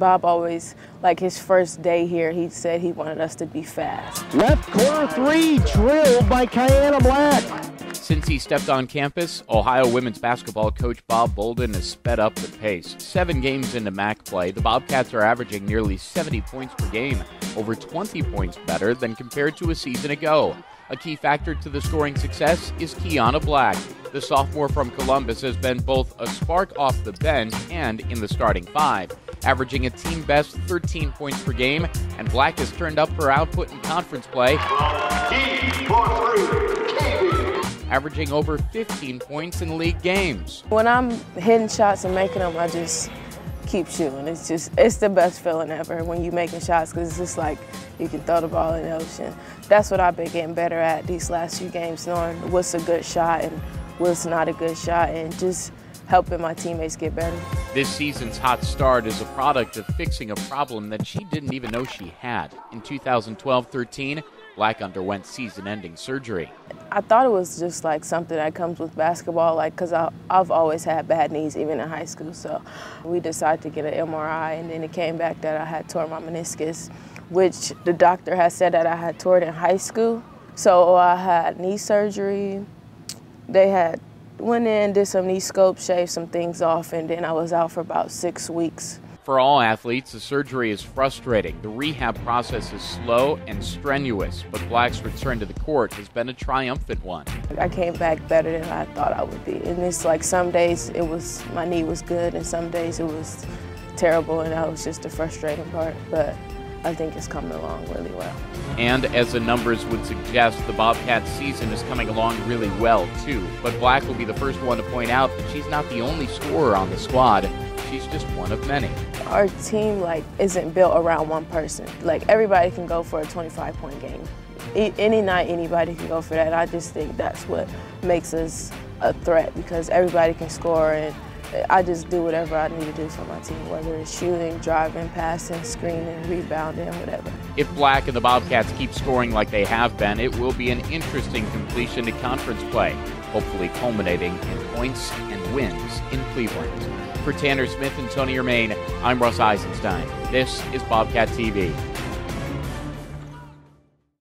Bob always, like his first day here, he said he wanted us to be fast. Left corner three, drilled by Kiyanna Black. Since he stepped on campus, Ohio women's basketball coach Bob Boldon has sped up the pace. Seven games into MAC play, the Bobcats are averaging nearly 70 points per game, over 20 points better than compared to a season ago. A key factor to the scoring success is Kiyanna Black. The sophomore from Columbus has been both a spark off the bench and in the starting five, averaging a team best 13 points per game, and Black has turned up her output in conference play, averaging over 15 points in league games. When I'm hitting shots and making them, I just keep shooting. It's just, it's the best feeling ever when you're making shots because it's just like you can throw the ball in the ocean. That's what I've been getting better at these last few games, knowing what's a good shot and what's not a good shot and just helping my teammates get better. This season's hot start is a product of fixing a problem that she didn't even know she had. In 2012 13, Black underwent season ending surgery. I thought it was just like something that comes with basketball, like, because I've always had bad knees, even in high school. So we decided to get an MRI, and then it came back that I had torn my meniscus, which the doctor had said that I had torn in high school. So I had knee surgery. They had went in, did some knee scopes, shaved some things off, and then I was out for about six weeks. For all athletes, the surgery is frustrating. The rehab process is slow and strenuous, but Black's return to the court has been a triumphant one. I came back better than I thought I would be. And it's like some days it was my knee was good and some days it was terrible and that was just the frustrating part. But I think it's coming along really well. And as the numbers would suggest, the Bobcats season is coming along really well too. But Black will be the first one to point out that she's not the only scorer on the squad. She's just one of many. Our team like isn't built around one person. Like everybody can go for a 25 point game. any night anybody can go for that. I just think that's what makes us a threat because everybody can score and I just do whatever I need to do for my team, whether it's shooting, driving, passing, screening, rebounding, whatever. If Black and the Bobcats keep scoring like they have been, it will be an interesting completion to conference play, hopefully culminating in points and wins in Cleveland. For Tanner Smith and Tony Germain, I'm Russ Eisenstein. This is Bobcat TV.